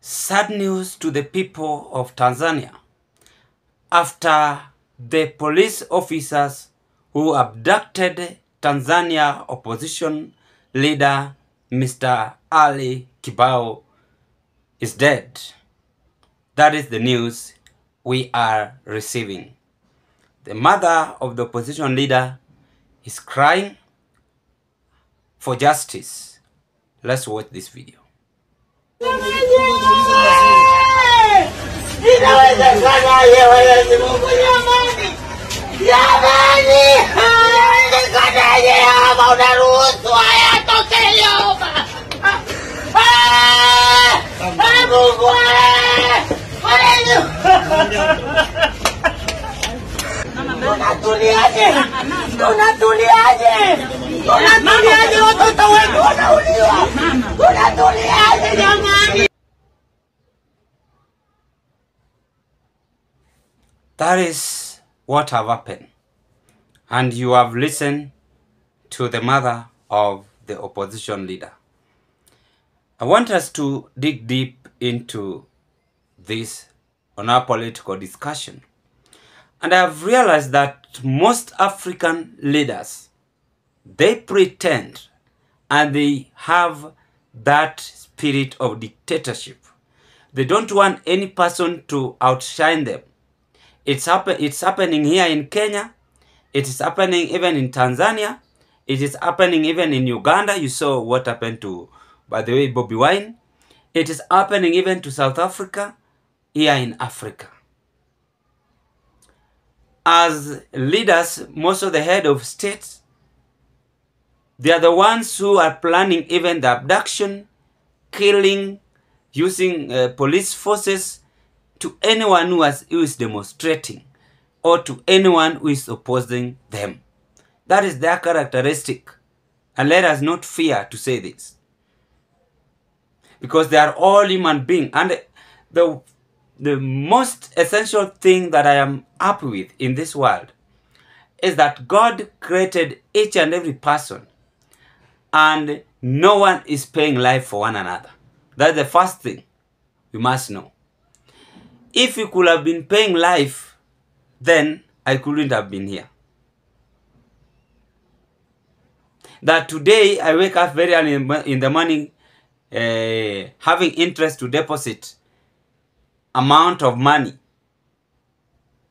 Sad news to the people of Tanzania after the police officers who abducted Tanzania opposition leader Mr. Ali Kibao is dead. That is the news we are receiving. The mother of the opposition leader is crying for justice. Let's watch this video. Dona Tuliaje! Dona Tuliaje! Watoto wetu wanauliwa. Jamani? That is what have happened. And you have listened to the mother of the opposition leader. I want us to dig deep into this on our political discussion. And I have realized that most African leaders, they pretend and they have that spirit of dictatorship. They don't want any person to outshine them. It's, happen- it's happening here in Kenya. It is happening even in Tanzania. It is happening even in Uganda. You saw what happened to, by the way, Bobby Wine. It is happening even to South Africa, here in Africa. As leaders, most of the head of states, they are the ones who are planning even the abduction, killing, using uh, police forces to anyone who, has, who is demonstrating or to anyone who is opposing them. That is their characteristic. And let us not fear to say this. Because they are all human beings. And the, the most essential thing that I am happy with in this world is that God created each and every person and no one is paying life for one another. That's the first thing you must know. If you could have been paying life, then I couldn't have been here. That today I wake up very early in the morning uh, having interest to deposit amount of money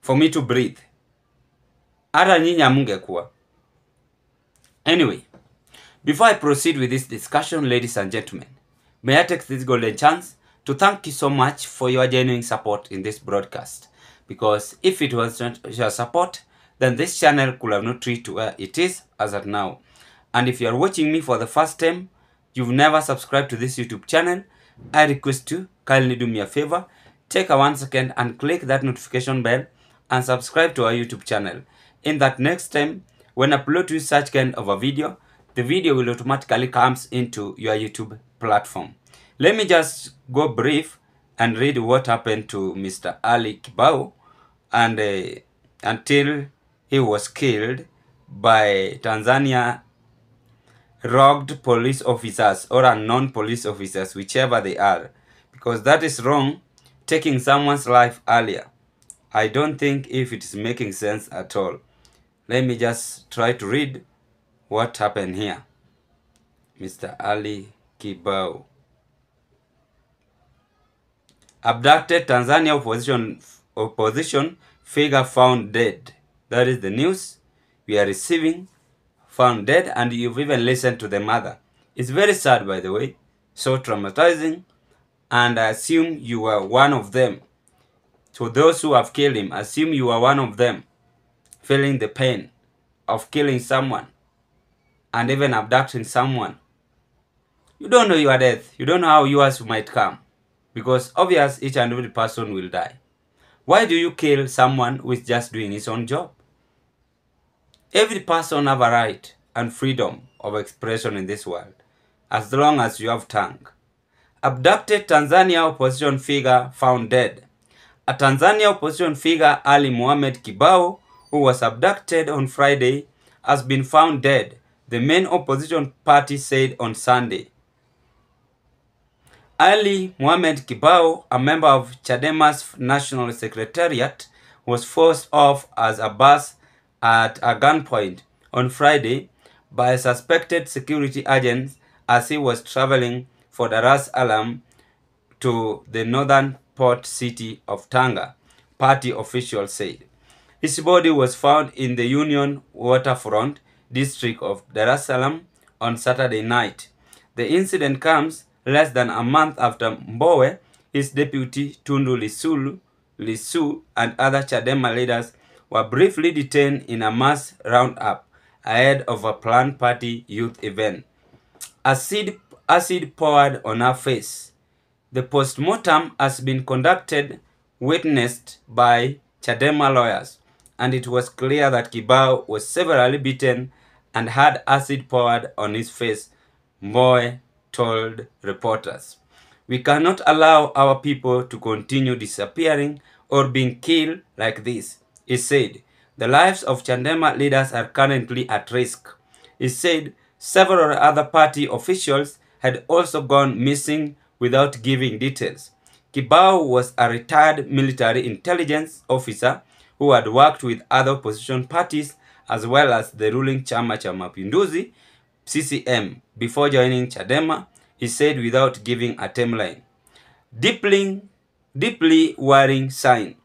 for me to breathe. Anyway, before I proceed with this discussion, ladies and gentlemen, may I take this golden chance to thank you so much for your genuine support in this broadcast. Because if it was not your support, then this channel could have not reached where it is as at now. And if you are watching me for the first time, you've never subscribed to this YouTube channel, I request you kindly do me a favor, take a one second and click that notification bell and subscribe to our YouTube channel. In that next time, when I upload such kind of a video, the video will automatically comes into your YouTube platform. Let me just go brief and read what happened to Mr. Ali Kibao and uh, until he was killed by Tanzania rogued police officers or unknown police officers, whichever they are, because that is wrong. Taking someone's life earlier, I don't think if it is making sense at all. Let me just try to read what happened here. Mr. Ali Kibao. Abducted Tanzania opposition opposition figure found dead. That is the news we are receiving. Found dead, and you've even listened to the mother. It's very sad, by the way, so traumatizing, and I assume you were one of them. So those who have killed him, assume you are one of them, feeling the pain of killing someone and even abducting someone. You don't know your death. You don't know how yours might come. Because obvious each and every person will die. Why do you kill someone who is just doing his own job? Every person have a right and freedom of expression in this world, as long as you have tongue. Abducted Tanzania opposition figure found dead. A Tanzania opposition figure, Ali Mohamed Kibao, who was abducted on Friday, has been found dead, the main opposition party said on Sunday. Ali Mohamed Kibao, a member of Chadema's National Secretariat, was forced off as a bus at a gunpoint on Friday by suspected security agents as he was traveling for Dar es to the northern port city of Tanga, party officials said. His body was found in the Ununio Waterfront district of Dar es Salaam on Saturday night. The incident comes less than a month after Mbowe, his deputy Tundu Lisulu, Lissu, and other Chadema leaders were briefly detained in a mass roundup ahead of a planned party youth event. Acid, acid poured on her face. The post-mortem has been conducted, witnessed by Chadema lawyers, and it was clear that Kibao was severely beaten and had acid poured on his face, Mbowe told reporters. We cannot allow our people to continue disappearing or being killed like this, he said. The lives of Chadema leaders are currently at risk. He said several other party officials had also gone missing without giving details. Kibao was a retired military intelligence officer who had worked with other opposition parties as well as the ruling Chama cha Mapinduzi, CCM, before joining Chadema, he said without giving a timeline. Deeply, deeply worrying sign.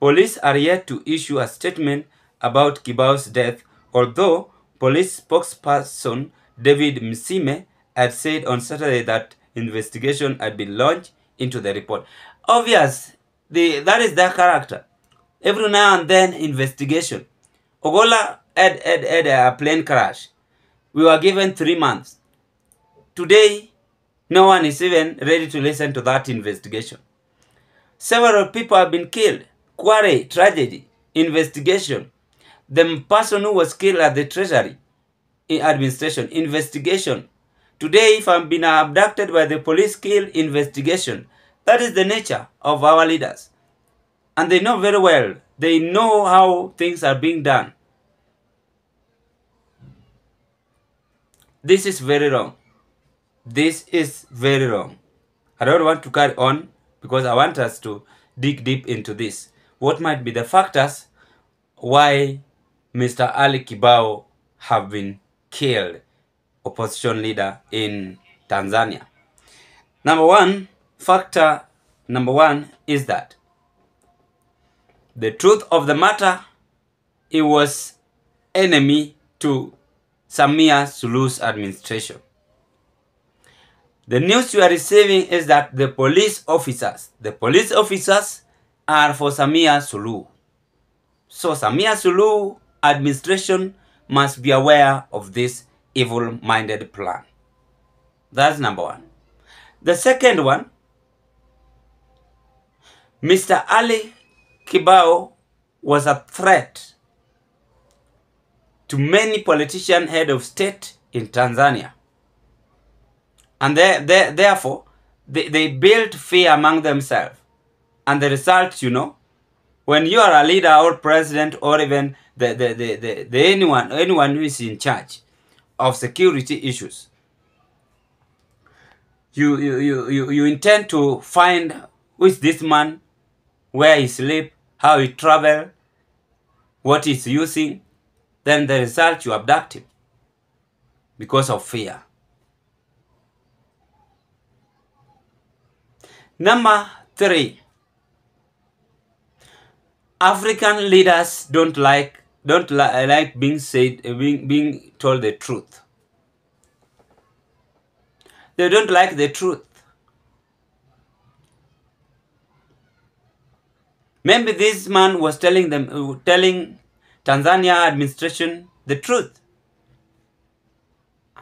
Police are yet to issue a statement about Kibao's death, although police spokesperson David Misime had said on Saturday that investigation had been launched into the report. Obvious, the, that is their character. Every now and then, investigation. Ogolla had, had, had a plane crash. We were given three months. Today, no one is even ready to listen to that investigation. Several people have been killed. Quarry, tragedy, investigation. The person who was killed at the treasury in administration, investigation. Today, if I'm being abducted by the police, kill, investigation. That is the nature of our leaders. And they know very well. They know how things are being done. This is very wrong. This is very wrong. I don't want to carry on because I want us to dig deep into this. What might be the factors why Mr. Ali Kibao have been killed, opposition leader in Tanzania? Number one, factor number one is that the truth of the matter, he was enemy to Samia Suluhu's administration. The news you are receiving is that the police officers, the police officers are for Samia Suluhu. So Samia Suluhu administration must be aware of this evil-minded plan. That's number one. The second one, Mr. Ali Kibao was a threat to many politician head of state in Tanzania. And they, they, therefore, they, they built fear among themselves. And the result, you know, when you are a leader or president or even the, the, the, the, the anyone, anyone who is in charge of security issues, you, you, you, you, you intend to find who is this man, where he sleep, how he travel, what he's using, then the result you abduct him because of fear. Number three, African leaders don't like don't li- like being said uh, being, being told the truth. They don't like the truth. Maybe this man was telling them uh, telling Tanzania administration the truth.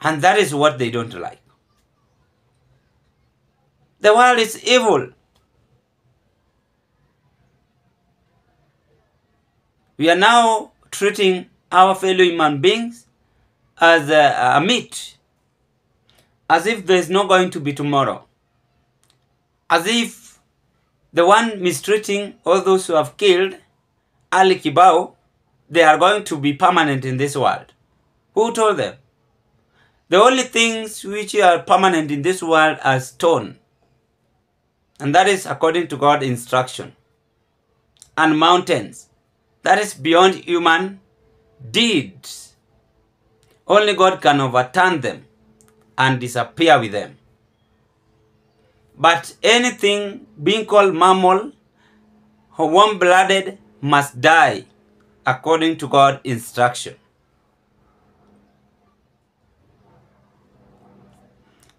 And that is what they don't like. The world is evil. We are now treating our fellow human beings as a, a meat, as if there is not going to be tomorrow, as if the one mistreating all those who have killed Ali Kibao, they are going to be permanent in this world. Who told them? The only things which are permanent in this world are stone and that is according to God's instruction, and mountains, that is beyond human deeds. Only God can overturn them and disappear with them. But anything being called mammal or warm blooded must die according to God's instruction.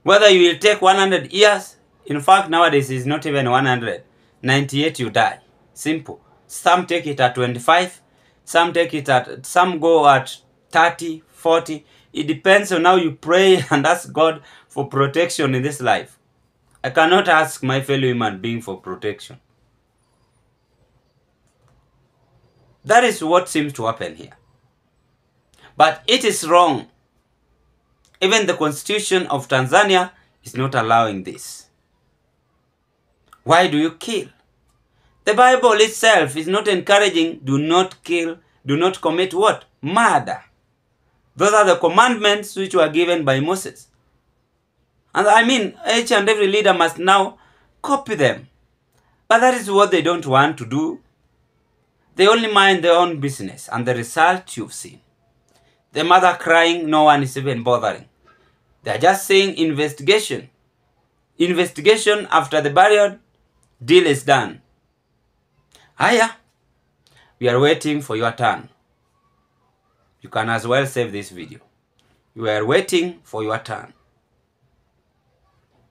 Whether you will take 100 years, in fact, nowadays it's not even 100. 98 you die. Simple. Some take it at 25, some take it at, some go at 30, 40. It depends on how you pray and ask God for protection in this life. I cannot ask my fellow human being for protection. That is what seems to happen here. But it is wrong. Even the constitution of Tanzania is not allowing this. Why do you kill? The Bible itself is not encouraging do not kill, do not commit what? Murder. Those are the commandments which were given by Moses. And I mean, each and every leader must now copy them. But that is what they don't want to do. They only mind their own business, and the result you've seen. The mother crying, no one is even bothering. They are just saying investigation. Investigation after the burial, deal is done. Aya, we are waiting for your turn. You can as well save this video. You are waiting for your turn.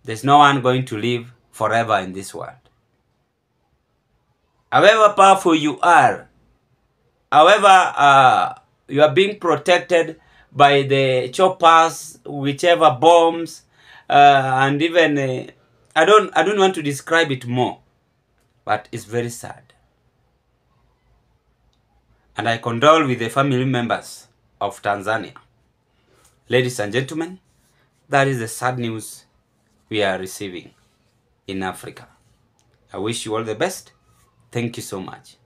There's no one going to live forever in this world. However powerful you are, however uh, you are being protected by the choppers, whichever bombs, uh, and even uh, I don't I don't want to describe it more, but it's very sad. And I condole with the family members of Tanzania. Ladies and gentlemen, that is the sad news we are receiving in Africa. I wish you all the best. Thank you so much.